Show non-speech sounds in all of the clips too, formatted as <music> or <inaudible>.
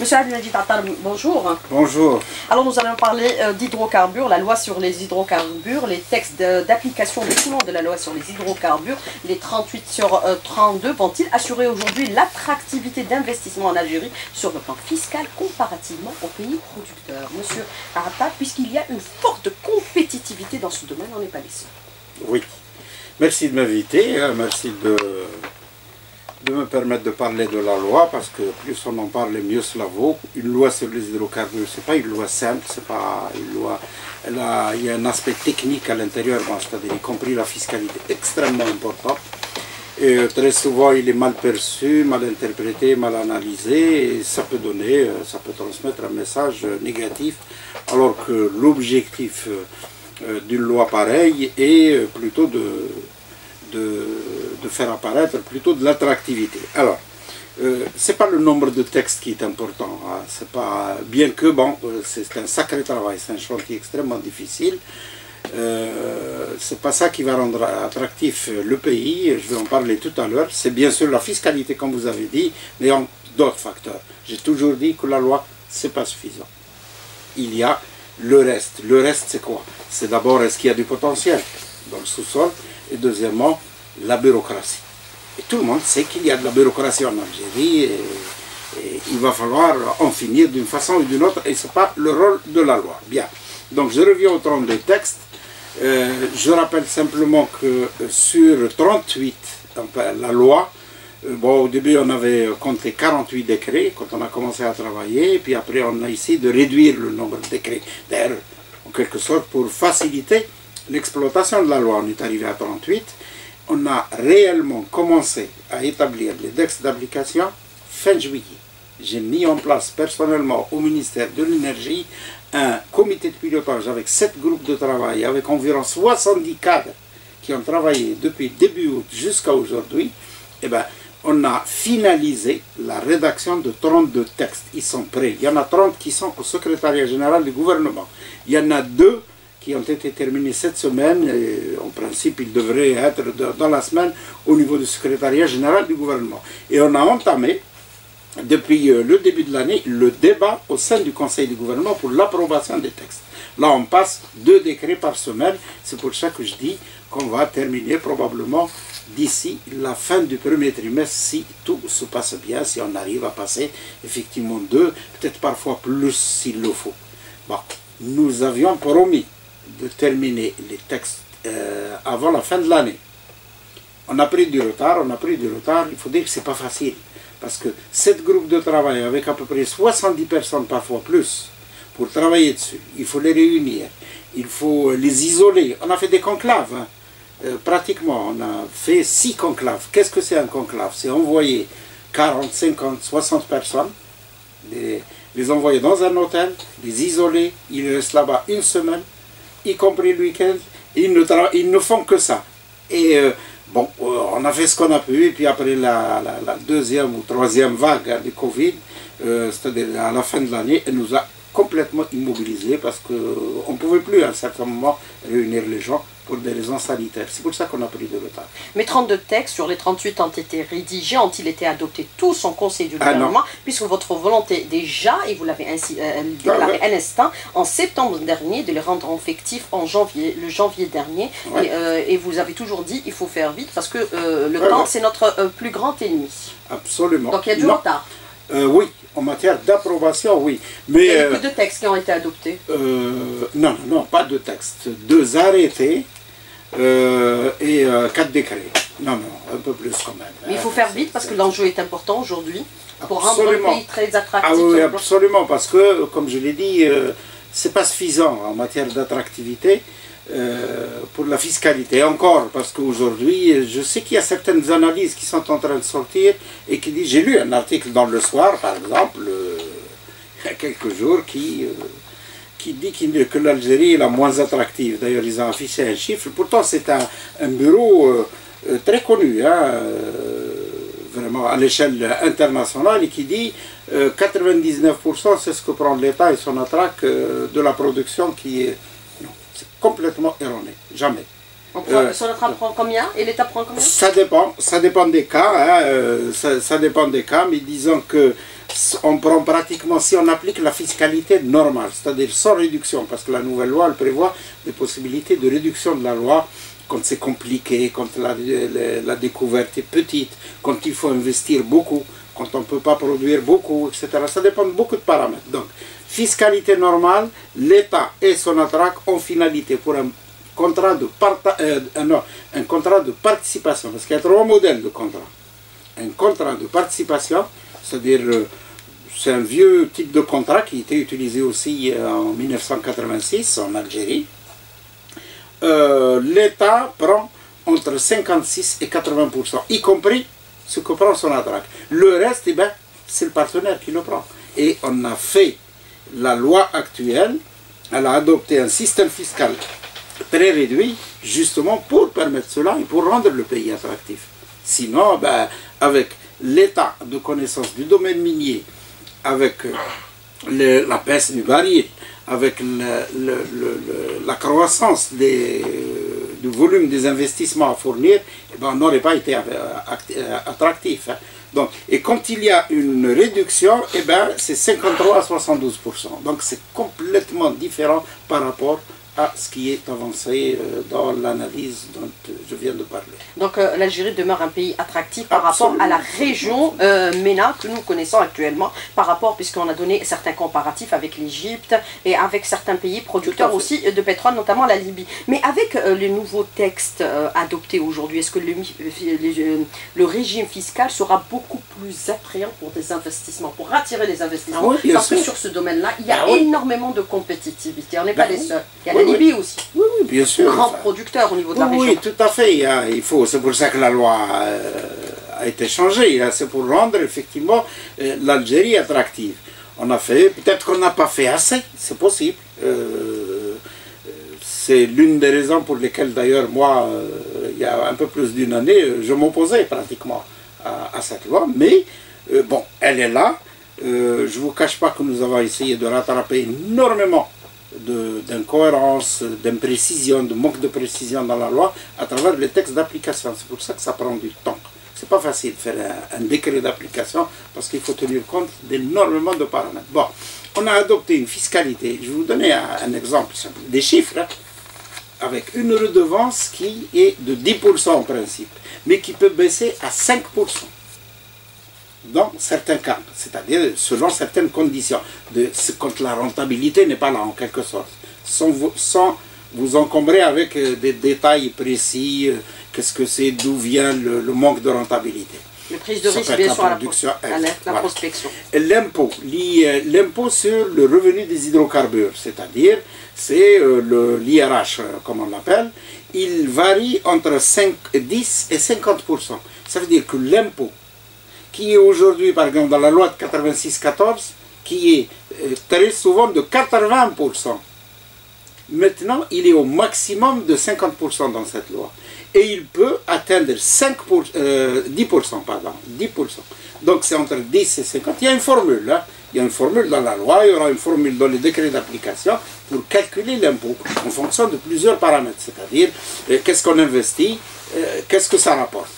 Monsieur Abdelmajid Attal, bonjour. Bonjour. Alors nous allons parler euh, d'hydrocarbures, la loi sur les hydrocarbures, les textes d'application de de la loi sur les hydrocarbures, les 38 sur 32, euh, vont-ils assurer aujourd'hui l'attractivité d'investissement en Algérie sur le plan fiscal comparativement aux pays producteurs? Monsieur Attal, puisqu'il y a une forte compétitivité dans ce domaine, on n'est pas les seuls. Oui. Merci de m'inviter, hein, merci de de me permettre de parler de la loi, parce que plus on en parle, mieux cela vaut. Une loi sur les hydrocarbures, ce n'est pas une loi simple, c'est pas une loi... il y a un aspect technique à l'intérieur, c'est-à-dire y compris la fiscalité extrêmement importante. Et euh, très souvent, il est mal perçu, mal interprété, mal analysé, et ça peut donner, euh, ça peut transmettre un message négatif, alors que l'objectif euh, d'une loi pareille est plutôt de, de faire apparaître plutôt de l'attractivité. Alors, euh, c'est pas le nombre de textes qui est important. Hein. C'est pas bien que bon, euh, c'est un sacré travail, c'est un chantier extrêmement difficile. Euh, c'est pas ça qui va rendre attractif le pays. Je vais en parler tout à l'heure. C'est bien sûr la fiscalité, comme vous avez dit, mais en d'autres facteurs. J'ai toujours dit que la loi c'est pas suffisant. Il y a le reste. Le reste, c'est quoi? C'est d'abord est-ce qu'il y a du potentiel? Dans le sous-sol, et deuxièmement, la bureaucratie. Et tout le monde sait qu'il y a de la bureaucratie en Algérie il va falloir en finir d'une façon ou d'une autre et ce n'est pas le rôle de la loi. Bien, donc je reviens au 32 textes. Euh, je rappelle simplement que euh, sur 38, la loi, euh, bon, au début on avait compté 48 décrets quand on a commencé à travailler, et puis après on a essayé de réduire le nombre de décrets. D'ailleurs, en quelque sorte, pour faciliter l'exploitation de la loi, on est arrivé à 38 on a réellement commencé à établir les textes d'application fin juillet. J'ai mis en place personnellement au ministère de l'Énergie un comité de pilotage avec sept groupes de travail, avec environ 70 cadres qui ont travaillé depuis début août jusqu'à aujourd'hui. Eh ben, on a finalisé la rédaction de 32 textes. Ils sont prêts. Il y en a 30 qui sont au secrétariat général du gouvernement. Il y en a deux qui ont été terminés cette semaine. En principe, ils devraient être dans la semaine au niveau du secrétariat général du gouvernement. Et on a entamé, depuis euh, le début de l'année, le débat au sein du Conseil du gouvernement pour l'approbation des textes. Là, on passe deux décrets par semaine. C'est pour ça que je dis qu'on va terminer probablement d'ici la fin du premier trimestre si tout se passe bien, si on arrive à passer effectivement deux, peut-être parfois plus s'il le faut. Bon, nous avions promis de terminer les textes euh, avant la fin de l'année. On a pris du retard, on a pris du retard, il faut dire que ce n'est pas facile. Parce que sept groupes de travail avec à peu près 70 personnes, parfois plus, pour travailler dessus, il faut les réunir, il faut les isoler. On a fait des conclaves, hein. euh, pratiquement, on a fait six conclaves. Qu'est-ce que c'est un conclave? C'est envoyer 40, 50, 60 personnes, les, les envoyer dans un hôtel, les isoler, ils restent là-bas une semaine, y compris le week-end, ils ne, ils ne font que ça. Et euh, bon, euh, on a fait ce qu'on a pu, et puis après la, deuxième ou troisième vague du Covid, euh, c'est-à-dire à la fin de l'année, elle nous a complètement immobilisés parce qu'on ne pouvait plus à un certain moment réunir les gens pour des raisons sanitaires. C'est pour ça qu'on a pris de retard. Mais 32 textes sur les 38 ont été rédigés, ont-ils été adoptés tous en conseil du ah, gouvernement Puisque votre volonté déjà, et vous l'avez ainsi euh, déclaré un instant, en septembre dernier, de les rendre effectifs en janvier, le janvier dernier. Euh, et, vous avez toujours dit il faut faire vite parce que euh, le temps, c'est notre plus grand ennemi. Absolument. Donc il y a du retard. oui, en matière d'approbation, oui. Mais, il y a que deux textes qui ont été adoptés Non, non, pas deux textes. Deux arrêtés euh, et euh, quatre décrets. Non, non, un peu plus quand même. Mais il faut faire vite parce que l'enjeu est important aujourd'hui pour rendre le pays très attractif. Ah oui, absolument, parce que, comme je l'ai dit, euh, c'est pas suffisant en matière d'attractivité. Pour la fiscalité. Encore, parce qu'aujourd'hui, je sais qu'il y a certaines analyses qui sont en train de sortir et qui disent, j'ai lu un article dans Le Soir, par exemple, il y a quelques jours, qui qui dit que l'Algérie est la moins attractive. D'ailleurs, ils ont affiché un chiffre. Pourtant, c'est un, bureau euh, euh, très connu, hein, euh, vraiment à l'échelle internationale, et qui dit 99% c'est ce que prend l'État et son attraque de la production qui est... c'est complètement erroné. Jamais. Euh, Sonatrach prend combien et l'État prend combien? Ça dépend, ça dépend des cas, hein, euh, ça, dépend des cas, mais disons que on prend pratiquement, si on applique la fiscalité normale, c'est-à-dire sans réduction, parce que la nouvelle loi elle prévoit des possibilités de réduction de la loi quand c'est compliqué, quand la, la, découverte est petite, quand il faut investir beaucoup, quand on ne peut pas produire beaucoup, etc. Ça dépend de beaucoup de paramètres. Donc, fiscalité normale, l'État et son attraque ont finalité pour un contrat de, euh, de participation, parce qu'il y a trois modèles de contrat. Un contrat de participation, c'est-à-dire euh, c'est un vieux type de contrat qui était utilisé aussi euh, en 1986 en Algérie. L'État prend entre 56 et 80%, y compris ce que prend son attraque. Le reste, eh ben, c'est le partenaire qui le prend. Et on a fait la loi actuelle, elle a adopté un système fiscal très réduit, justement pour permettre cela et pour rendre le pays attractif. Sinon, ben, avec l'état de connaissance du domaine minier, avec euh, la baisse du baril, avec la croissance des, du volume des investissements à fournir, eh ben, n'aurait pas été euh, euh, attractif. Hein. Donc, et quand il y a une réduction, eh ben, c'est 53 à 72%. Donc c'est complètement différent par rapport à ce qui est avancé euh, dans l'analyse dont je viens de parler. Donc euh, l'Algérie demeure un pays attractif par rapport à la région euh, MENA que nous connaissons actuellement, par rapport, puisqu'on a donné certains comparatifs avec l'Égypte et avec certains pays producteurs aussi de pétrole, notamment la Libye. Mais avec les nouveaux textes adoptés aujourd'hui, est-ce que le, le, régime fiscal sera beaucoup plus attrayant pour des investissements, pour attirer les investissements? Ah Parce que sur ce domaine-là, il y a ah énormément de compétitivité. On n'est pas ben les seuls. Libye aussi. Oui, oui, bien sûr. Grand producteur au niveau de la région. Oui, tout à fait. Il faut, c'est pour ça que la loi euh, a été changée. C'est pour rendre effectivement euh, l'Algérie attractive. On a fait, peut-être qu'on n'a pas fait assez, c'est possible. Euh, c'est l'une des raisons pour lesquelles d'ailleurs moi, il y a un peu plus d'une année, je m'opposais pratiquement à, à, cette loi. Mais bon, elle est là. je ne vous cache pas que nous avons essayé de rattraper énormément d'incohérence, d'imprécision, de manque de précision dans la loi à travers les textes d'application. C'est pour ça que ça prend du temps. C'est pas facile de faire un, décret d'application parce qu'il faut tenir compte d'énormément de paramètres. Bon, on a adopté une fiscalité. Je vais vous donner un, exemple. Des chiffres hein, avec une redevance qui est de 10% en principe, mais qui peut baisser à 5% dans certains cas, c'est-à-dire selon certaines conditions, de, quand la rentabilité n'est pas là en quelque sorte, sans vous, sans vous encombrer avec euh, des détails précis, euh, qu'est-ce que c'est, d'où vient le, manque de rentabilité. Le prise de risque, bien sûr, à la, prospection. L'impôt, l'impôt sur le revenu des hydrocarbures, c'est-à-dire, c'est euh, l'IRH, comme on l'appelle, il varie entre 5, 10 et 50%. Ça veut dire que l'impôt qui est aujourd'hui, par exemple, dans la loi de 86-14, qui est euh, très souvent de 80%. Maintenant, il est au maximum de 50% dans cette loi. Et il peut atteindre 5 10%, euh, pardon, 10%. Donc c'est entre 10 et 50. Il y a une formule. Hein. Il y a une formule dans la loi, il y aura une formule dans les décrets d'application pour calculer l'impôt en fonction de plusieurs paramètres. C'est-à-dire, euh, qu'est-ce qu'on investit, qu'est-ce que ça rapporte.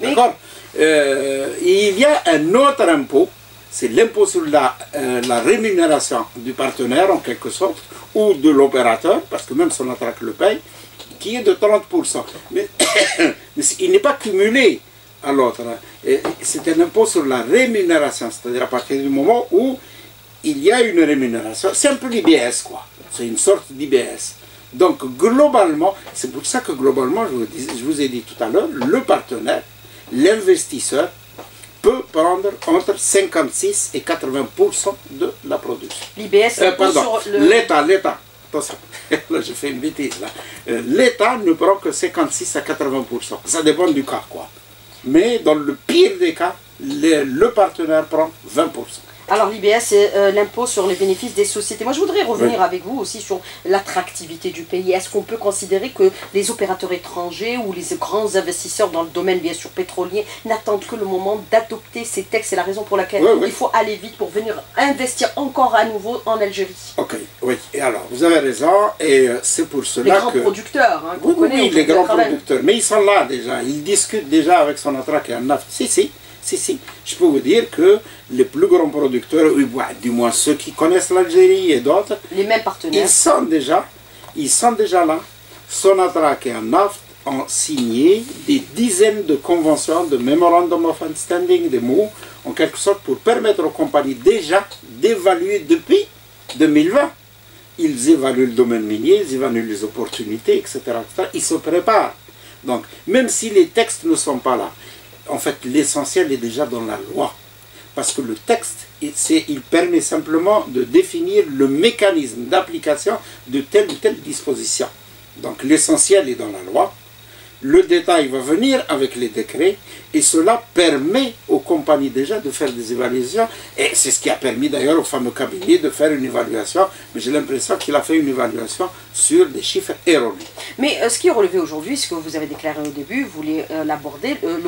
D'accord? Euh, il y a un autre impôt, c'est l'impôt sur la, euh, la, rémunération du partenaire en quelque sorte, ou de l'opérateur, parce que même son attraque le paye, qui est de 30%. <coughs> Mais, il n'est pas cumulé à l'autre. C'est un impôt sur la rémunération, c'est-à-dire à partir du moment où il y a une rémunération. C'est un peu l'IBS, quoi. C'est une sorte d'IBS. Donc, globalement, c'est pour ça que globalement, je vous ai dit tout à l'heure, le partenaire l'investisseur peut prendre entre 56 et 80% de la production. L'IBS, euh, pardon, l'État, l'État. <laughs> Là, je fais une bêtise. là. Euh, L'État ne prend que 56 à 80%. Ça dépend du cas, quoi. Mais dans le pire des cas, le partenaire prend 20%. Alors l'IBS, c'est euh, l'impôt sur les bénéfices des sociétés. Moi, je voudrais revenir avec vous aussi sur l'attractivité du pays. Est-ce qu'on peut considérer que les opérateurs étrangers ou les grands investisseurs dans le domaine, bien sûr, pétrolier, n'attendent que le moment d'adopter ces textes? C'est la raison pour laquelle il faut aller vite pour venir investir encore à nouveau en Algérie. Ok, Oui, et alors, vous avez raison, et euh, c'est pour Les cela grands que... producteurs, hein, qu'on Oui, connaît les grands producteurs. Mais ils sont là déjà. Ils discutent déjà avec Sonatrach et Annaf. Si, si, si, si. Je peux vous dire que les plus grands producteurs, bah, du moins ceux qui connaissent l'Algérie et d'autres, Les mêmes partenaires. ils sont déjà, ils sont déjà là. Sonatrach et Annaf ont signé des dizaines de conventions, de Memorandum of Understanding, des mots, en quelque sorte, pour permettre aux compagnies déjà d'évaluer depuis 2020 ils évaluent le domaine minier, ils évaluent les opportunités, etc., etc. Ils se préparent. Donc, même si les textes ne sont pas là, en fait, l'essentiel est déjà dans la loi. Parce que le texte, il, il permet simplement de définir le mécanisme d'application de telle ou telle disposition. Donc, l'essentiel est dans la loi. Le détail va venir avec les décrets et cela permet aux compagnies déjà de faire des évaluations et c'est ce qui a permis d'ailleurs au fameux cabinet de faire une évaluation, mais j'ai l'impression qu'il a fait une évaluation sur des chiffres erronés. Mais euh, ce qui est relevé aujourd'hui, ce que vous avez déclaré au début, vous voulez euh, l'aborder, euh,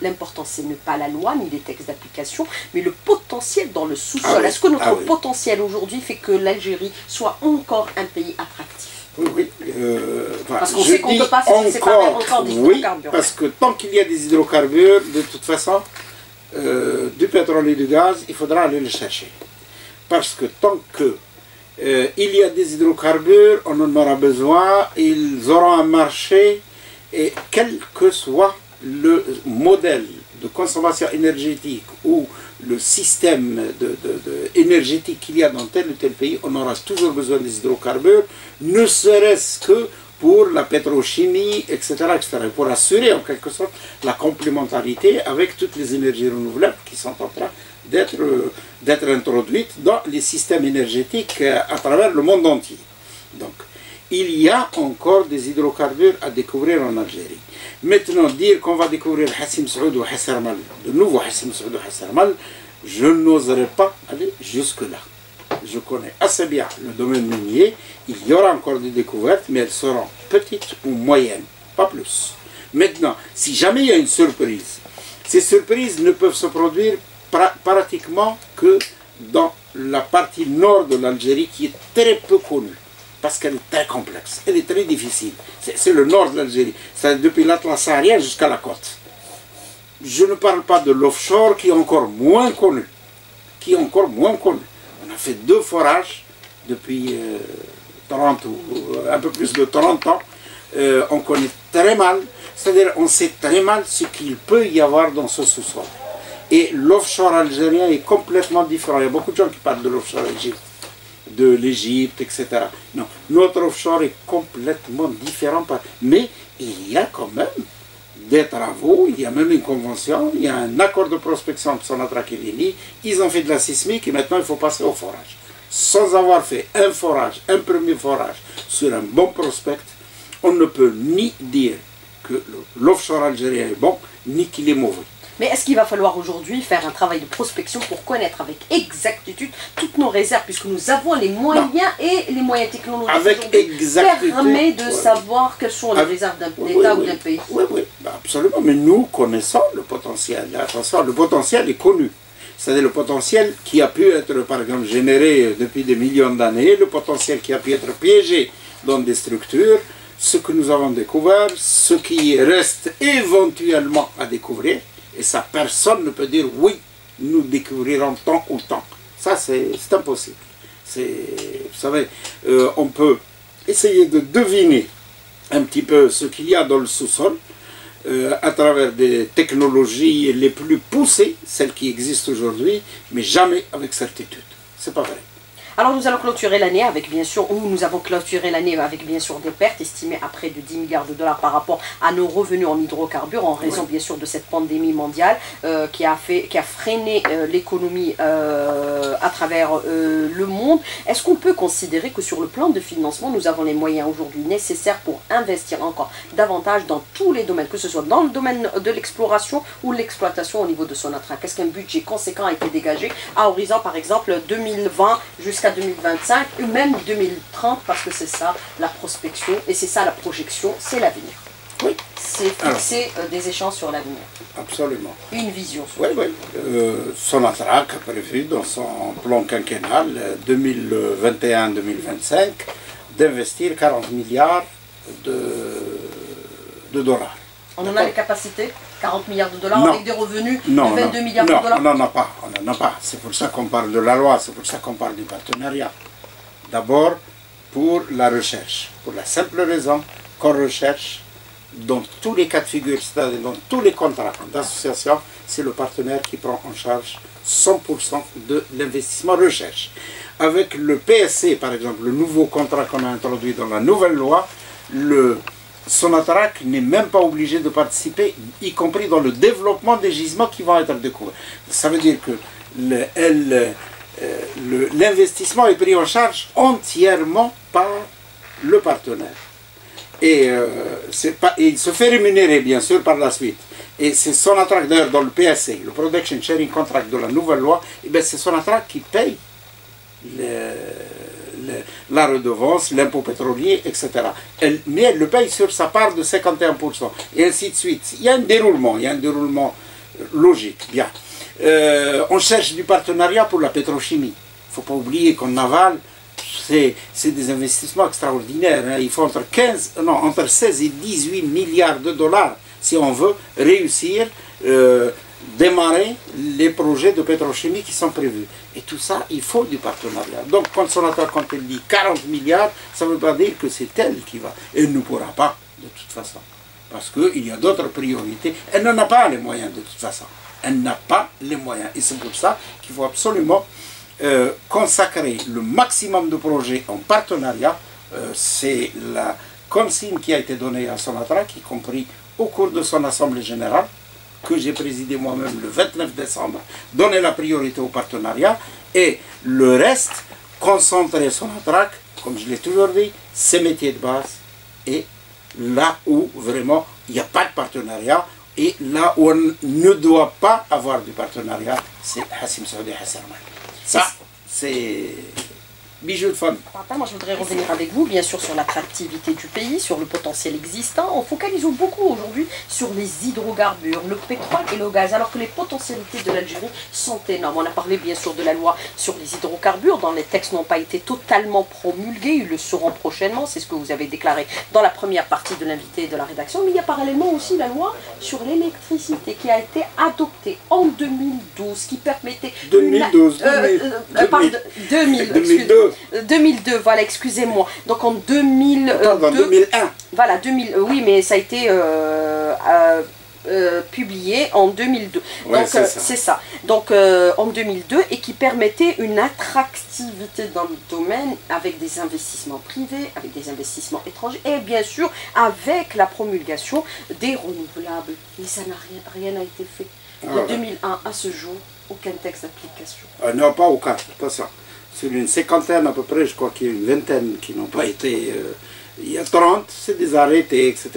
l'important c'est ne pas la loi ni les textes d'application, mais le potentiel dans le sous-sol. Ah oui, Est-ce que notre ah oui. potentiel aujourd'hui fait que l'Algérie soit encore un pays attractif? Oui, oui. euh. Parce qu'on sait qu'on dis peut pas se séparer encore des Oui, parce que tant qu'il y a des hydrocarbures, de toute façon, euh, du pétrole et du gaz, il faudra aller les chercher. Parce que tant que euh, il y a des hydrocarbures, on en aura besoin, ils auront un marché, et quel que soit le modèle de consommation énergétique ou le système énergétique qu'il y a dans tel ou tel pays, on aura toujours besoin des hydrocarbures, ne serait-ce que pour la pétrochimie, etc., etc., et pour assurer en quelque sorte la complémentarité avec toutes les énergies renouvelables qui sont en train d'être d'être introduites dans les systèmes énergétiques euh, à travers le monde entier. Donc, il y a encore des hydrocarbures à découvrir en Algérie. Maintenant, dire qu'on va découvrir Hassim Saoud ou Hassermal, de nouveau Hassim Saoud ou Hassermal, je n'oserais pas aller jusque-là. Je connais assez bien le domaine minier. Il y aura encore des découvertes, mais elles seront petites ou moyennes, pas plus. Maintenant, si jamais il y a une surprise, ces surprises ne peuvent se produire pra- pratiquement que dans la partie nord de l'Algérie qui est très peu connue parce qu'elle est très complexe, elle est très difficile. C'est le nord de l'Algérie, c'est depuis l'Atlas saharien jusqu'à la côte. Je ne parle pas de l'offshore qui est encore moins connu, qui est encore moins connu. On a fait deux forages depuis euh, 30 ou euh, un peu plus de 30 ans. Euh, on connaît très mal, c'est-à-dire on sait très mal ce qu'il peut y avoir dans ce sous-sol. Et l'offshore algérien est complètement différent. Il y a beaucoup de gens qui parlent de l'offshore algérien de l'Égypte, etc. Non, notre offshore est complètement différent. Mais il y a quand même des travaux, il y a même une convention, il y a un accord de prospection de Sonatrach et Lili. Ils ont fait de la sismique et maintenant il faut passer au forage. Sans avoir fait un forage, un premier forage sur un bon prospect, on ne peut ni dire que l'offshore algérien est bon, ni qu'il est mauvais. Mais est-ce qu'il va falloir aujourd'hui faire un travail de prospection pour connaître avec exactitude toutes nos réserves, puisque nous avons les moyens et les moyens technologiques Avec exactitude, permet de ouais. savoir quelles sont les Avec- réserves d'un Oui, État oui, ou d'un pays Oui, oui, bah, absolument. Mais nous connaissons le potentiel. Attention, le potentiel est connu. C'est-à-dire le potentiel qui a pu être, par exemple, généré depuis des millions d'années, le potentiel qui a pu être piégé dans des structures, ce que nous avons découvert, ce qui reste éventuellement à découvrir. Et ça, personne ne peut dire oui, nous découvrirons tant ou tant. Ça, c'est impossible. Vous savez, euh, on peut essayer de deviner un petit peu ce qu'il y a dans le sous-sol euh, à travers des technologies les plus poussées, celles qui existent aujourd'hui, mais jamais avec certitude. C'est pas vrai. Alors nous allons clôturer l'année avec bien sûr, ou nous avons clôturé l'année avec bien sûr des pertes estimées à près de 10 milliards de dollars par rapport à nos revenus en hydrocarbures en raison bien sûr de cette pandémie mondiale euh, qui, a fait, qui a freiné euh, l'économie euh, à travers le monde. Est-ce qu'on peut considérer que sur le plan de financement, nous avons les moyens aujourd'hui nécessaires pour investir encore davantage dans tous les domaines, que ce soit dans le domaine de l'exploration ou l'exploitation au niveau de Sonatrach? Est-ce qu'un budget conséquent a été dégagé à horizon par exemple 2020 jusqu'à 2025 ou même 2030 parce que c'est ça la prospection et c'est ça la projection, c'est l'avenir. Oui. C'est fixer euh, des échanges sur l'avenir. Absolument. Une vision. Oui, oui. Euh, Sonatrach a prévu dans son plan quinquennal 2021-2025 d'investir 40 milliards de, de dollars. On en a les capacités? 40 milliards de dollars avec des revenus de 22 milliards de dollars on n'en a pas. On n'en a pas. C'est pour ça qu'on parle de la loi, c'est pour ça qu'on parle du partenariat. D'abord, pour la recherche. Pour la simple raison qu'on recherche dans tous les cas de figure, c'est-à-dire dans tous les contrats d'association, c'est le partenaire qui prend en charge 100% de l'investissement recherche. Avec le PSC, par exemple, le nouveau contrat qu'on a introduit dans la nouvelle loi, le Sonatrach n'est même pas obligé de participer, y compris dans le développement des gisements qui vont être découverts. Ça veut dire que euh, l'investissement est pris en charge entièrement par le partenaire. Et, euh, pas, il se fait rémunérer bien sûr par la suite. Et c'est Sonatrach d'ailleurs dans le PSC, le Production Sharing Contract de la nouvelle loi, et c'est Sonatrach qui paye la redevance, l'impôt pétrolier, etc. mais elle le paye sur sa part de 51%, et ainsi de suite. Il y a un déroulement, il y a un déroulement euh, logique, bien. Euh, on cherche du partenariat pour la pétrochimie. Il ne faut pas oublier qu'en aval, c'est des investissements extraordinaires. Hein. Il faut entre, 15, non, entre 16 et 18 milliards de dollars si on veut réussir euh, démarrer les projets de pétrochimie qui sont prévus. Et tout ça, il faut du partenariat. Donc, quand Sonata, quand elle dit 40 milliards, ça ne veut pas dire que c'est elle qui va. Elle ne pourra pas, de toute façon. Parce qu'il y a d'autres priorités. Elle n'en a pas les moyens, de toute façon. Elle n'a pas les moyens. Et c'est pour ça qu'il faut absolument euh, consacrer le maximum de projets en partenariat. Euh, c'est la consigne qui a été donnée à Sonatra, y compris au cours de son Assemblée générale, que j'ai présidé moi-même le 29 décembre, donner la priorité au partenariat et le reste, concentrer son attraque, comme je l'ai toujours dit, ses métiers de base et là où vraiment il n'y a pas de partenariat et là où on ne doit pas avoir de partenariat, c'est Hassim Saoudi Hassan. Ça, c'est Bijoux de femme. moi je voudrais revenir avec vous, bien sûr, sur l'attractivité du pays, sur le potentiel existant. On focalise beaucoup aujourd'hui sur les hydrocarbures, le pétrole et le gaz, alors que les potentialités de l'Algérie sont énormes. On a parlé bien sûr de la loi sur les hydrocarbures, dont les textes n'ont pas été totalement promulgués, ils le seront prochainement, c'est ce que vous avez déclaré dans la première partie de l'invité de la rédaction. Mais il y a parallèlement aussi la loi sur l'électricité qui a été adoptée en 2012, qui permettait... 2012, 2000, 2012. 2002, voilà, excusez-moi. Donc en 2002. 2001. Voilà, 2000, euh, oui, mais ça a été euh, euh, publié en 2002. Donc c'est ça. Donc en 2002 et qui permettait une attractivité dans le domaine avec des investissements privés, avec des investissements étrangers et bien sûr avec la promulgation des renouvelables. Mais ça n'a rien, été fait. De 2001 ah à ce jour, aucun texte d'application. non, pas aucun, pas ça sur une cinquantaine à peu près, je crois qu'il y a une vingtaine qui n'ont pas été... Euh, il y a 30, c'est des arrêtés, etc.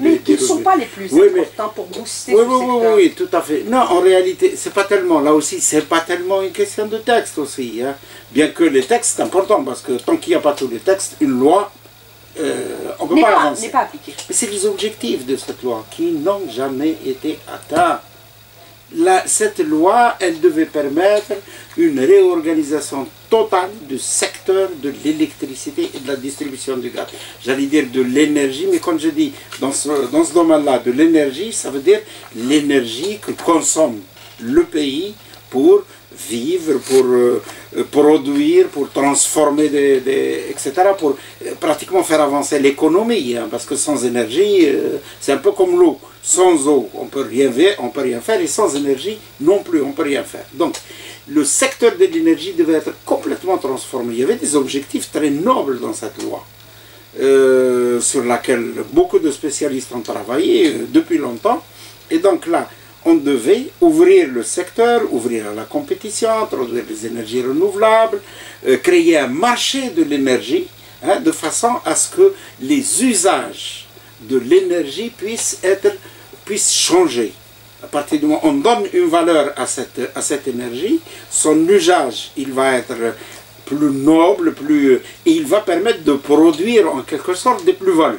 mais qui ne sont pas les plus importants pour booster oui, oui, oui, oui, tout à fait. Non, en réalité, c'est pas tellement, là aussi, c'est pas tellement une question de texte aussi. Hein. Bien que les textes, c'est important, parce que tant qu'il n'y a pas tous les textes, une loi, euh, on ne peut pas, avancer. pas appliquée. Mais c'est les objectifs de cette loi qui n'ont jamais été atteints cette loi, elle devait permettre une réorganisation totale du secteur de l'électricité et de la distribution du gaz. J'allais dire de l'énergie, mais comme je dis, dans ce, dans ce domaine-là, de l'énergie, ça veut dire l'énergie que consomme le pays pour vivre, pour euh, produire, pour transformer, des, etc., pour euh, pratiquement faire avancer l'économie, hein, parce que sans énergie, euh, c'est un peu comme l'eau. Sans eau, on peut rien on peut rien faire, et sans énergie non plus, on peut rien faire. Donc, le secteur de l'énergie devait être complètement transformé. Il y avait des objectifs très nobles dans cette loi, sur laquelle beaucoup de spécialistes ont travaillé depuis longtemps. Et donc là, on devait ouvrir le secteur, ouvrir à la compétition, introduire les énergies renouvelables, euh, créer un marché de l'énergie, hein, de façon à ce que les usages de l'énergie puissent, être, puissent changer. À partir du moment où on donne une valeur à cette, à cette énergie, son usage il va être plus noble, plus, et il va permettre de produire en quelque sorte des plus-values.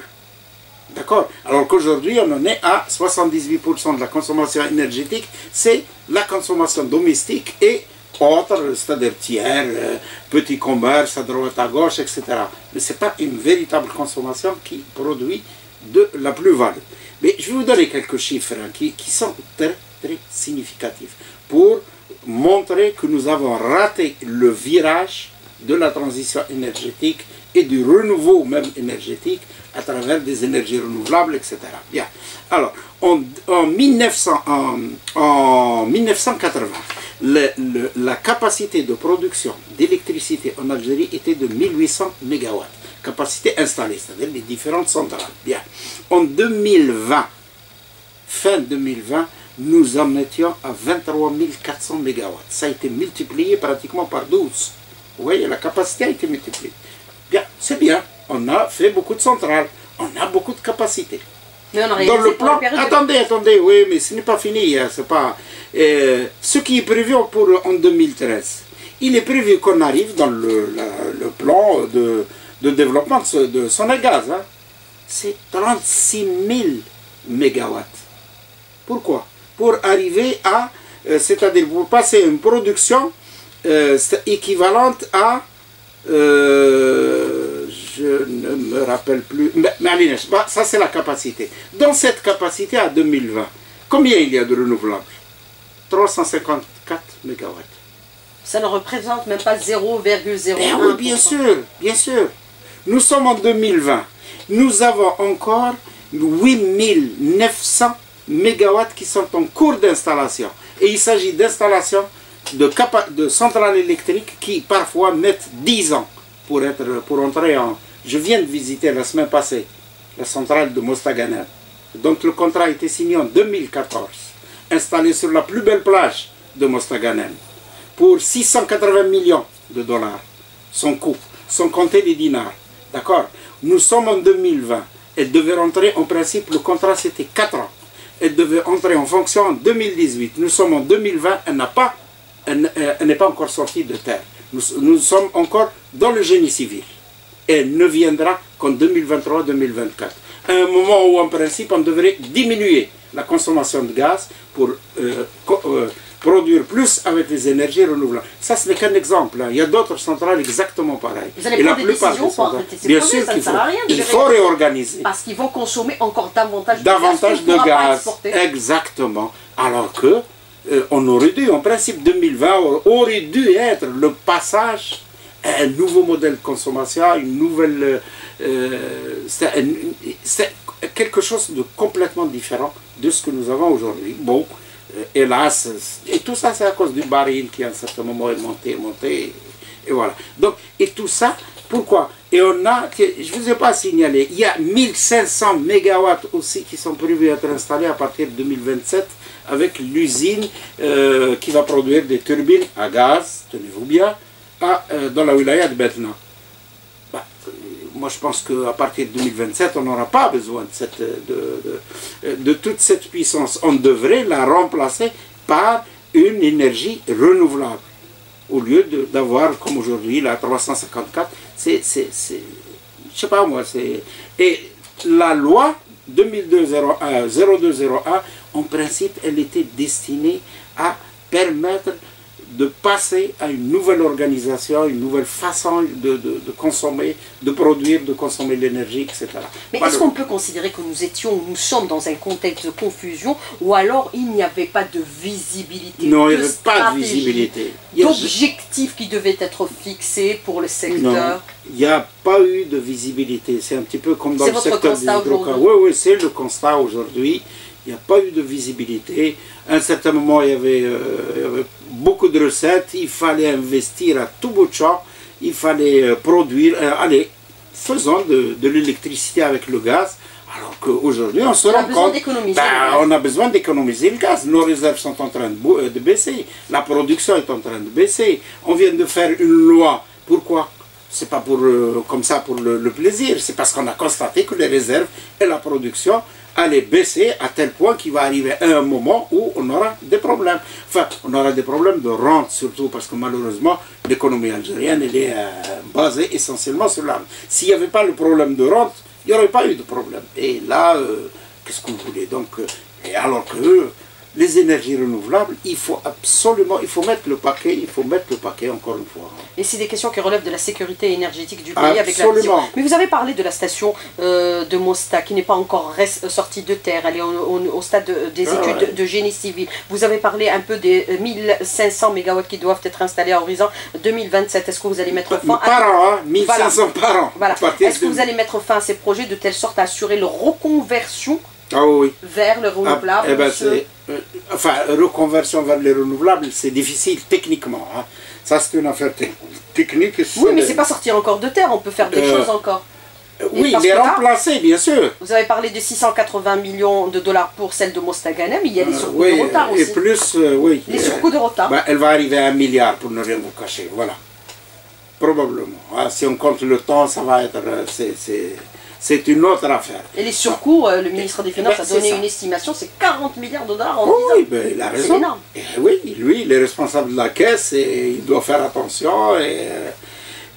D'accord Alors qu'aujourd'hui, on en est à 78% de la consommation énergétique, c'est la consommation domestique et autres, c'est-à-dire tiers, euh, petit commerce à droite à gauche, etc. Mais ce n'est pas une véritable consommation qui produit de la plus-value. Mais je vais vous donner quelques chiffres hein, qui, qui sont très, très significatifs pour montrer que nous avons raté le virage de la transition énergétique et du renouveau même énergétique à travers des énergies renouvelables, etc. Bien. Alors, en, en, 1900, en, 1980, la capacité de production d'électricité en Algérie était de 1800 MW, capacité installée, c'est-à-dire les différentes centrales. Bien. En 2020, fin 2020, nous en étions à 23 400 MW. Ça a été multiplié pratiquement par 12. Vous voyez, la capacité a été multipliée. Bien, c'est bien. On a fait beaucoup de centrales. On a beaucoup de capacités. Mais on a Dans le plan, attendez, attendez, oui, mais ce n'est pas fini. Hein, c'est pas, euh, ce qui est prévu pour en 2013, il est prévu qu'on arrive dans le, le plan de, de, développement de, de Sonagaz. Hein. C'est 36 000 mégawatts. Pourquoi? Pour arriver à, euh, c'est-à-dire pour passer une production euh, équivalente à, euh, je ne me rappelle plus, mais, mais bah, ça c'est la capacité. Dans cette capacité à 2020, combien il y a de renouvelables? 354 MW. Ça ne représente même pas 0,01%. Eh oui, bien sûr, bien sûr. Nous sommes en 2020. Nous avons encore 8900 mégawatts qui sont en cours d'installation. Et il s'agit d'installations de, de centrales électriques qui parfois mettent 10 ans pour, être, pour entrer en... Je viens de visiter la semaine passée la centrale de Mostaganem. Donc le contrat a été signé en 2014, installé sur la plus belle plage de Mostaganem, pour 680 millions de dollars, son coût, sans compter les dinars. D'accord? Nous sommes en 2020. Elle devait rentrer, en principe, le contrat c'était 4 ans. Elle devait entrer en fonction en 2018. Nous sommes en 2020, elle elle, n'est pas encore sortie de terre. Nous, sommes encore dans le génie civil. Elle ne viendra qu'en 2023-2024. À un moment où, en principe, on devrait diminuer la consommation de gaz pour euh, euh, produire plus avec les énergies renouvelables. Ça, ce n'est qu'un exemple. Hein. Il y a d'autres centrales exactement pareilles. Vous allez prendre des décisions pour Bien sûr qu'il faut. il faut réorganiser. Parce qu'ils vont consommer encore davantage de gaz. Davantage de gaz. Exactement. Alors que on aurait dû, en principe 2020, aurait dû être le passage à un nouveau modèle de consommation, une nouvelle... Euh, c'est quelque chose de complètement différent de ce que nous avons aujourd'hui. Bon, euh, hélas, et tout ça c'est à cause du baril qui à un certain moment est monté, monté, et voilà. Donc, et tout ça, pourquoi? Et on a, je ne vous ai pas signalé, il y a 1500 mégawatts aussi qui sont prévus être installés à partir de 2027 avec l'usine euh, qui va produire des turbines à gaz, tenez-vous bien, à, euh, dans la wilaya de Betna. Bah, moi, je pense qu'à partir de 2027, on n'aura pas besoin de, toute cette puissance. On devrait la remplacer par une énergie renouvelable. Au lieu d'avoir, comme aujourd'hui, la 354, c'est, je sais pas moi, c'est... Et la loi 2201, en principe, elle était destinée à permettre de passer à une nouvelle organisation, une nouvelle façon de, consommer, de produire, de consommer l'énergie, etc. Mais est-ce qu'on peut considérer que nous étions, nous sommes dans un contexte de confusion, ou alors il n'y avait pas de visibilité Non, il n'y avait pas de visibilité. D'objectifs qui devaient être fixés pour le secteur? Il n'y a pas eu de visibilité. C'est un petit peu comme dans le secteur du hydrocarbures. Oui, oui, c'est le constat aujourd'hui. Il n'y a pas eu de visibilité. À un certain moment, il y, avait, euh, il y avait beaucoup de recettes. Il fallait investir à tout bout de champ. Il fallait euh, produire. Euh, allez, faisons de, de l'électricité avec le gaz. Alors qu'aujourd'hui, on se rend compte. Ben, on a besoin d'économiser le gaz. Nos réserves sont en train de, de baisser. La production est en train de baisser. On vient de faire une loi. Pourquoi? C'est pas pour, comme ça pour le, le plaisir, c'est parce qu'on a constaté que les réserves et la production aller baisser à tel point qu'il va arriver un moment où on aura des problèmes. Enfin, on aura des problèmes de rente surtout parce que malheureusement, l'économie algérienne elle est euh, basée essentiellement sur l'arme. S'il n'y avait pas le problème de rente, Il n'y aurait pas eu de problème. Et là, euh, qu'est-ce que vous voulez Donc, euh, et alors que les énergies renouvelables, il faut absolument, il faut mettre le paquet, il faut mettre le paquet encore une fois. Et c'est des questions qui relèvent de la sécurité énergétique du pays avec la vision. Mais vous avez parlé de la station euh, de Mosta qui n'est pas encore sortie de terre, elle est au, stade des ah études de, génie civil. Vous avez parlé un peu des 1500 MW qui doivent être installés à horizon 2027. Est-ce que vous allez mettre fin à... An, 1500 par an. Voilà. Est-ce que vous allez mettre fin à ces projets de telle sorte à assurer leur reconversion ah oui. vers le renouvelable ah, eh ben, euh, Enfin, reconversion vers les renouvelables, c'est difficile techniquement. Hein. Ça, c'est une affaire technique. Oui, mais c'est pas sortir encore de terre, on peut faire des euh, choses encore. oui, les remplacer, bien sûr. Vous avez parlé de 680 millions de dollars pour celle de Mostaganem, il y a des euh, surcoûts de retard aussi. Et plus, oui. Les surcoûts de retard. Elle va arriver à un milliard pour ne rien vous cacher, voilà. Probablement. Ah, si on compte le temps, ça va être c'est une autre affaire. Et les surcoûts, euh, le ministre des eh Finances ben, a donné une estimation, c'est 40 milliards de dollars en Oui, ben, il a raison. Énorme. Et eh oui, lui, il est responsable de la caisse et il doit faire attention. Et, euh,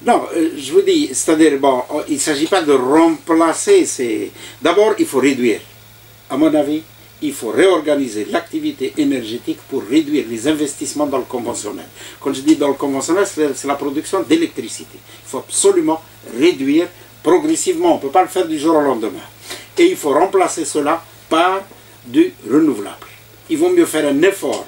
non, euh, je vous dis, c'est-à-dire, bon, il ne s'agit pas de remplacer. D'abord, il faut réduire. À mon avis, il faut réorganiser l'activité énergétique pour réduire les investissements dans le conventionnel. Quand je dis dans le conventionnel, c'est la production d'électricité. Il faut absolument réduire progressivement, on ne peut pas le faire du jour au lendemain. Et il faut remplacer cela par du renouvelable. Il vaut mieux faire un effort,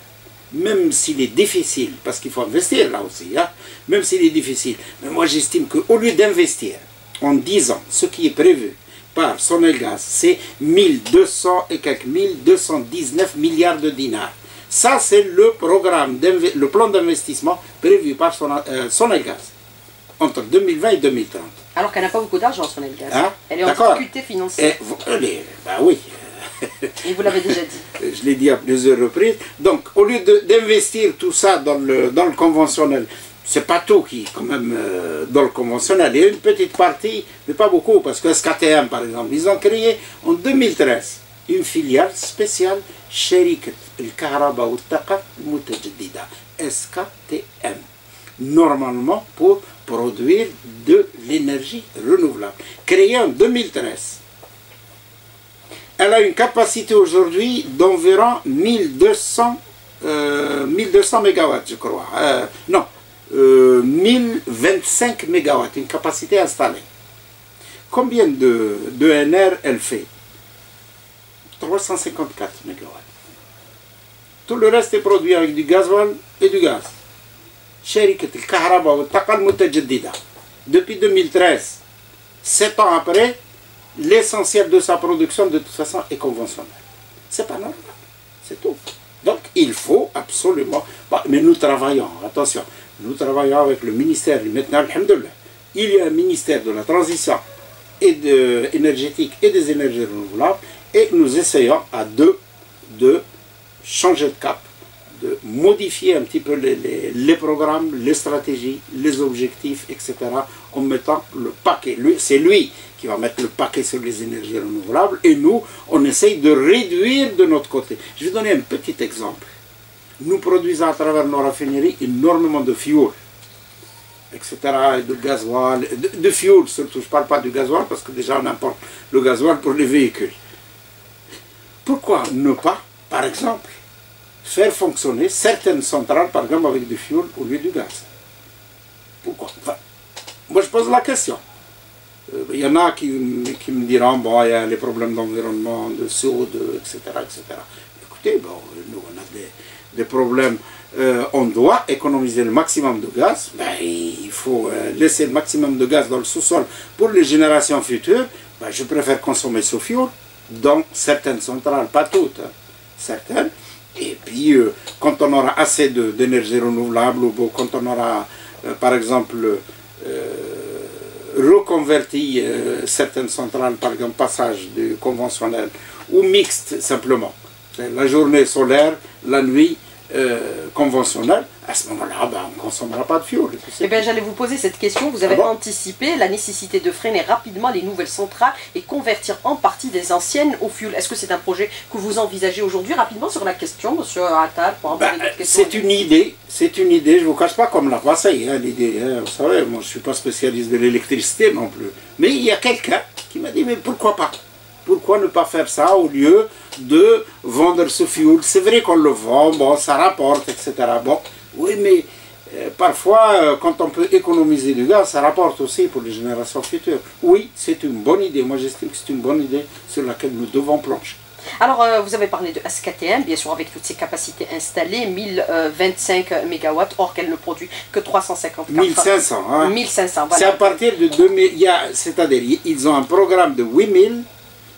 même s'il est difficile, parce qu'il faut investir là aussi, hein, même s'il est difficile. Mais moi j'estime qu'au lieu d'investir en 10 ans, ce qui est prévu par Sonelgas, c'est 1200 et quelques 1219 milliards de dinars. Ça, c'est le programme, le plan d'investissement prévu par euh, Sonelgas entre 2020 et 2030. Alors qu'elle n'a pas beaucoup d'argent, son Elgas. Hein? Elle est en difficulté financière. Et, ben oui. <laughs> Et vous l'avez déjà dit. <laughs> Je l'ai dit à plusieurs reprises. Donc, au lieu d'investir tout ça dans le, dans le conventionnel, c'est pas tout qui quand même euh, dans le conventionnel. Il y a une petite partie, mais pas beaucoup, parce que SKTM, par exemple, ils ont créé en 2013 une filiale spéciale Sherikat al-Kahraba al Mutajaddida, SKTM, normalement pour produire de l'énergie renouvelable, créée en 2013. Elle a une capacité aujourd'hui d'environ 1200, euh, 1200 MW, je crois. Euh, non, 1025 euh, MW, une capacité installée. Combien de, de NR elle fait? 354 MW. Tout le reste est produit avec du gasoil et du gaz. Depuis 2013, sept ans après, l'essentiel de sa production de toute façon est conventionnel. C'est pas normal, c'est tout. Donc il faut absolument, bah, mais nous travaillons, attention, nous travaillons avec le ministère, maintenant, il y a un ministère de la transition et de, énergétique et des énergies renouvelables, et nous essayons à deux de changer de cap de modifier un petit peu les, programmes, les stratégies, les objectifs, etc. en mettant le paquet. C'est lui qui va mettre le paquet sur les énergies renouvelables et nous, on essaye de réduire de notre côté. Je vais donner un petit exemple. Nous produisons à travers nos raffineries énormément de fuel, etc., de gasoil, de, de fuel surtout. Je ne parle pas du gasoil parce que déjà on importe le gasoil pour les véhicules. Pourquoi ne pas, par exemple, faire fonctionner certaines centrales, par exemple, avec du fioul au lieu du gaz. Pourquoi? Moi, je pose la question. Euh, il y en a qui, me diront, bon, il y a les problèmes d'environnement, de soude, etc., etc. Écoutez, bon, nous, on a des, problèmes. Euh, on doit économiser le maximum de gaz. Ben, il faut euh, laisser le maximum de gaz dans le sous-sol pour les générations futures. Ben, je préfère consommer ce fioul dans certaines centrales, pas toutes, hein, certaines. Et puis, euh, quand on aura assez d'énergie renouvelable, ou quand on aura, euh, par exemple, euh, reconverti certaines centrales, par exemple, passage du conventionnel, ou mixte simplement. La journée solaire, la nuit conventionnelle, à ce moment-là, ben, on ne consommera pas de fioul. Eh bien, j'allais vous poser cette question. Vous avez ah anticipé la nécessité de freiner rapidement les nouvelles centrales et convertir en partie des anciennes au fioul. Est-ce que c'est un projet que vous envisagez aujourd'hui rapidement sur la question, monsieur Attal ben, C'est une idée, c'est une idée. Je ne vous cache pas comme la passée, hein, l'idée. Hein. Vous savez, moi je ne suis pas spécialiste de l'électricité non plus. Mais il y a quelqu'un qui m'a dit, mais pourquoi pas? Pourquoi ne pas faire ça au lieu de vendre ce fuel? C'est vrai qu'on le vend, bon, ça rapporte, etc. Bon, oui, mais euh, parfois, euh, quand on peut économiser du gaz, ça rapporte aussi pour les générations futures. Oui, c'est une bonne idée. Moi, j'estime que c'est une bonne idée sur laquelle nous devons plonger. Alors, euh, vous avez parlé de SKTM, bien sûr, avec toutes ses capacités installées, 1025 MW, or qu'elle ne produit que 350 1500, hein 1500, voilà. C'est à partir de 2000, c'est-à-dire, ils ont un programme de 8000,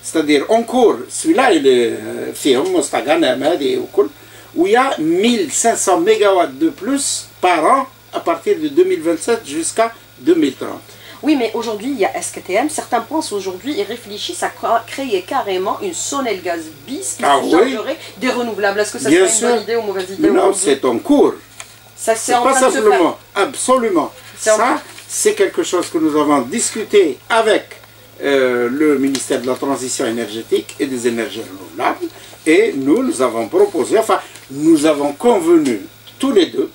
c'est-à-dire, en cours, celui-là, il est firme, où il y a 1500 MW de plus par an à partir de 2027 jusqu'à 2030. Oui, mais aujourd'hui, il y a SKTM. Certains pensent aujourd'hui et réfléchissent à créer carrément une Sonel-Gaz bis qui ah, des renouvelables. Est-ce que ça serait une bonne idée ou mauvaise idée Non, c'est en cours. Ça, c'est pas simplement. Absolument. Ça, c'est quelque chose que nous avons discuté avec euh, le ministère de la Transition énergétique et des énergies renouvelables. Et nous, nous avons proposé, enfin, nous avons convenu tous les deux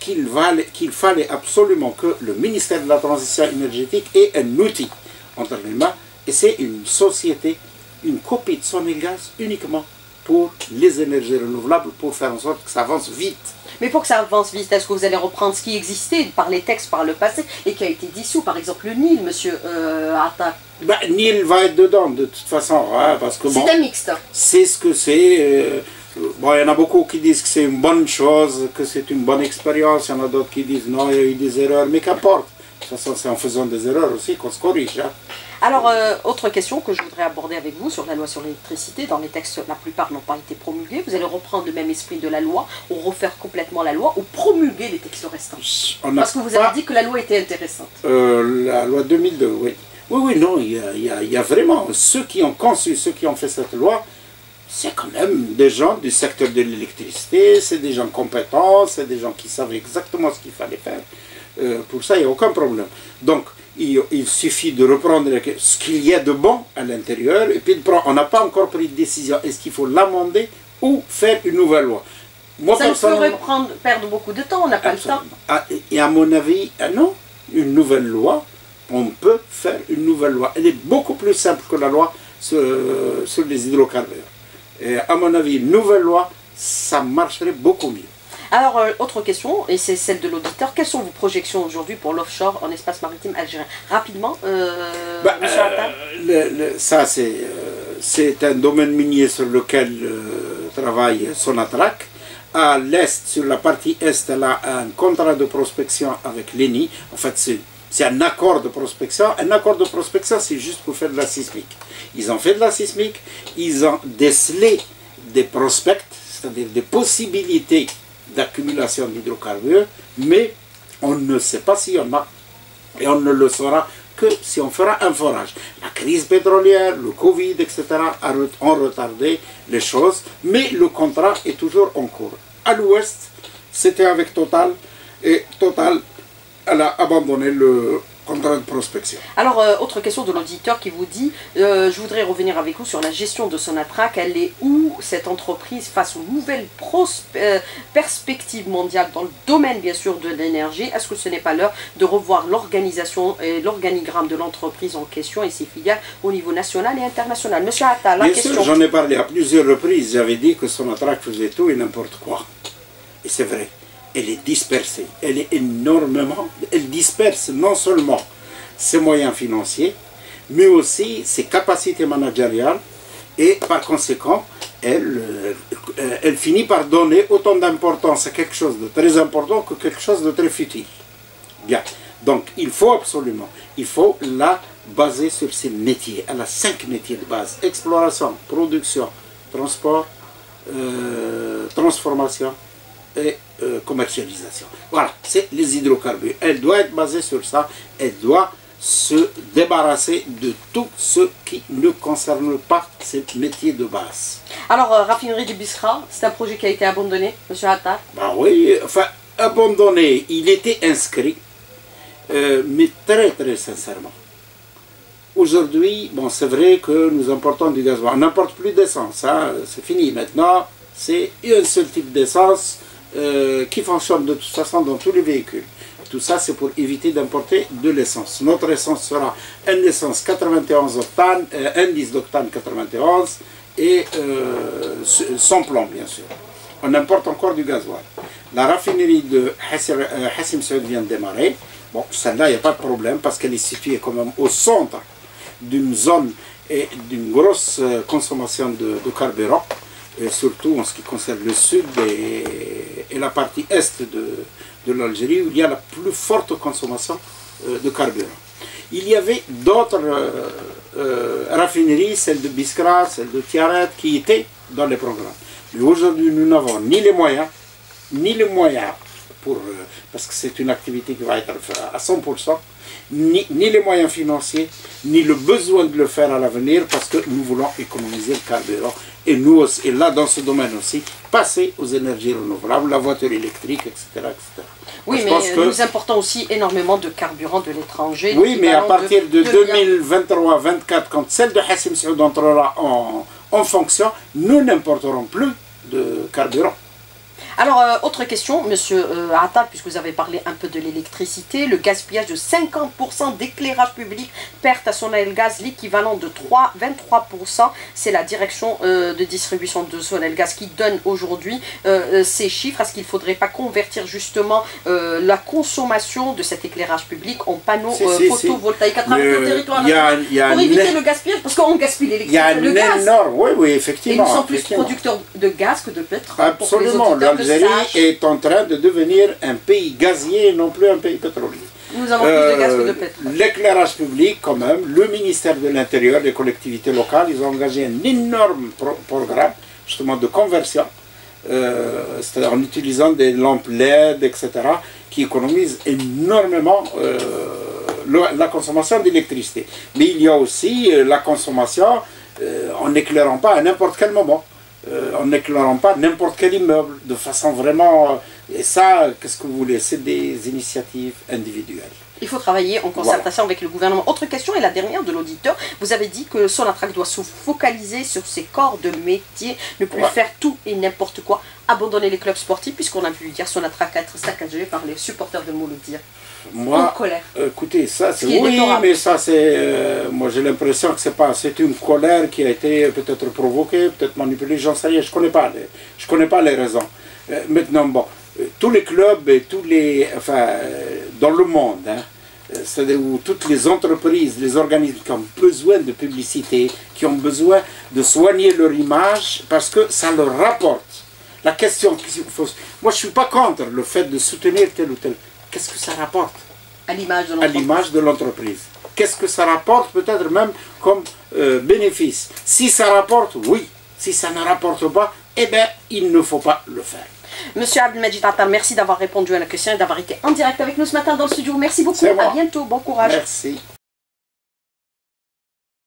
qu'il fallait absolument que le ministère de la Transition énergétique ait un outil entre les mains, et c'est une société, une copie de son gaz uniquement pour les énergies renouvelables, pour faire en sorte que ça avance vite. Mais pour que ça avance vite, est-ce que vous allez reprendre ce qui existait par les textes par le passé et qui a été dissous, par exemple le Nil, monsieur euh, Atta ben, Nil va être dedans de toute façon, hein, parce que C'est un mixte. C'est ce que c'est. Euh, Bon, il y en a beaucoup qui disent que c'est une bonne chose, que c'est une bonne expérience. Il y en a d'autres qui disent non, il y a eu des erreurs, mais qu'importe. De toute façon, c'est en faisant des erreurs aussi qu'on se corrige. Hein. Alors, euh, autre question que je voudrais aborder avec vous sur la loi sur l'électricité. Dans les textes, la plupart n'ont pas été promulgués. Vous allez reprendre le même esprit de la loi, ou refaire complètement la loi, ou promulguer les textes restants Parce que vous avez dit que la loi était intéressante. Euh, la loi 2002, oui. Oui, oui, non, il y, a, vraiment ceux qui ont conçu, ceux qui ont fait cette loi, c'est quand même des gens du secteur de l'électricité, c'est des gens compétents, c'est des gens qui savent exactement ce qu'il fallait faire. Euh, pour ça, il n'y a aucun problème. Donc, il, suffit de reprendre ce qu'il y a de bon à l'intérieur, et puis de prendre, on n'a pas encore pris de décision, est-ce qu'il faut l'amender ou faire une nouvelle loi? Moi, Ça ferait prendre, perdre beaucoup de temps, on n'a pas le temps. Ah, et à mon avis, ah non, une nouvelle loi, on peut faire une nouvelle loi. Elle est beaucoup plus simple que la loi sur, sur les hydrocarbures. Et à mon avis, une nouvelle loi, ça marcherait beaucoup mieux. Alors, euh, autre question, et c'est celle de l'auditeur. Quelles sont vos projections aujourd'hui pour l'offshore en espace maritime algérien? Rapidement, euh, bah, euh, Ça, c'est un domaine minier sur lequel travaille Sonatrach. À l'est, sur la partie est, elle a un contrat de prospection avec l'ENI. En fait, c'est c'est un accord de prospection. Un accord de prospection, c'est juste pour faire de la sismique. Ils ont fait de la sismique, ils ont décelé des prospects, c'est-à-dire des possibilités d'accumulation d'hydrocarbures, mais on ne sait pas s'il y en a. Et on ne le saura que si on fera un forage. La crise pétrolière, le Covid, etc. ont retardé les choses, mais le contrat est toujours en cours. À l'ouest, c'était avec Total, et Total elle a abandonné le contrat de prospection. Alors, euh, autre question de l'auditeur qui vous dit, euh, je voudrais revenir avec vous sur la gestion de Sonatrach. Elle est où cette entreprise face aux nouvelles euh, perspectives mondiales dans le domaine, bien sûr, de l'énergie? Est-ce que ce n'est pas l'heure de revoir l'organisation et l'organigramme de l'entreprise en question et ses filiales au niveau national et international? Monsieur Attal, la bien question... j'en ai parlé à plusieurs reprises. J'avais dit que Sonatrach faisait tout et n'importe quoi. Et c'est vrai elle est dispersée. Elle est énormément, elle disperse non seulement ses moyens financiers, mais aussi ses capacités managériales et par conséquent, elle, euh, elle finit par donner autant d'importance à quelque chose de très important que quelque chose de très futile. Bien. Donc, il faut absolument, il faut la baser sur ses métiers. Elle a cinq métiers de base. Exploration, production, transport, euh, transformation et euh, commercialisation. Voilà, c'est les hydrocarbures. Elle doit être basée sur ça. Elle doit se débarrasser de tout ce qui ne concerne pas ces métiers de base. Alors, euh, raffinerie du Biskra, c'est un projet qui a été abandonné, M. Attar Ben oui, enfin, abandonné, il était inscrit, euh, mais très très sincèrement. Aujourd'hui, bon, c'est vrai que nous importons du gaz. On n'importe plus d'essence, hein, c'est fini. Maintenant, c'est un seul type d'essence euh, qui fonctionne de toute façon dans tous les véhicules. tout ça, c'est pour éviter d'importer de l'essence. Notre essence sera une essence 91 octane, euh, indice d'octane 91 et euh, sans plomb, bien sûr. On importe encore du gasoil. La raffinerie de Hassim Saoud vient de démarrer. Bon, celle-là, il n'y a pas de problème parce qu'elle est située quand même au centre d'une zone et d'une grosse consommation de, carburant, surtout en ce qui concerne le sud et, la partie est de, de l'Algérie où il y a la plus forte consommation euh, de carburant. Il y avait d'autres euh, euh, raffineries, celle de Biskra, celle de Tiaret, qui étaient dans les programmes. Mais aujourd'hui, nous n'avons ni les moyens, ni les moyens pour, parce que c'est une activité qui va être à 100%, ni, ni, les moyens financiers, ni le besoin de le faire à l'avenir, parce que nous voulons économiser le carburant. Et nous, et là, dans ce domaine aussi, passer aux énergies renouvelables, la voiture électrique, etc. etc. Oui, mais nous importons aussi énormément de carburant de l'étranger. Oui, mais à partir de, 2023-2024, quand celle de Hassim Saoud entrera en, en fonction, nous n'importerons plus de carburant. Alors, euh, autre question, monsieur euh, Attal, puisque vous avez parlé un peu de l'électricité, le gaspillage de 50% d'éclairage public perd à Sonel Gaz l'équivalent de 3, 23%. C'est la direction euh, de distribution de Sonel Gaz qui donne aujourd'hui ces chiffres. Est-ce qu'il ne faudrait pas convertir justement la consommation de cet éclairage public en panneaux photovoltaïques à travers le, territoire pour éviter le gaspillage Parce qu'on gaspille l'électricité. Il y a un énorme, oui, oui, effectivement. Et nous sommes plus producteurs de gaz que de pétrole. Absolument l'Algérie est en train de devenir un pays gazier et non plus un pays pétrolier. Nous avons plus de gaz que de euh, pétrole. L'éclairage public, quand même, le ministère de l'Intérieur, les collectivités locales, ils ont engagé un énorme programme, justement, de conversion, euh, c'est-à-dire en utilisant des lampes LED, etc., qui économisent énormément euh, la consommation d'électricité. Mais il y a aussi la consommation en n'éclairant pas à n'importe quel moment. Euh, en n'éclairant pas n'importe quel immeuble, de façon vraiment... Euh, et ça, qu'est-ce que vous voulez? C'est des initiatives individuelles. Il faut travailler en concertation avec le gouvernement. Autre question, et la dernière de l'auditeur, vous avez dit que Sonatrach doit se focaliser sur ses corps de métier, ne plus faire tout et n'importe quoi, abandonner les clubs sportifs, puisqu'on a vu dire Sonatrach être saccagé par les supporters de Mouloudia. Moi, colère. écoutez, ça c'est oui, mais ça c'est, euh, moi j'ai l'impression que c'est pas, c'est une colère qui a été peut-être provoquée, peut-être manipulée, j'en sais rien, je connais pas, les, je connais pas les raisons. Euh, maintenant, bon, tous les clubs tous les, enfin, dans le monde, hein, c'est-à-dire où toutes les entreprises, les organismes qui ont besoin de publicité, qui ont besoin de soigner leur image, parce que ça leur rapporte. La question qu'il faut, moi je suis pas contre le fait de soutenir tel ou tel qu'est-ce que ça rapporte À l'image de l'entreprise. Qu'est-ce que ça rapporte peut-être même comme euh, bénéfice? Si ça rapporte, oui. Si ça ne rapporte pas, eh bien, il ne faut pas le faire. Monsieur Abdelmajid Atta, merci d'avoir répondu à la question et d'avoir été en direct avec nous ce matin dans le studio. Merci beaucoup. À bientôt. Bon courage. Merci.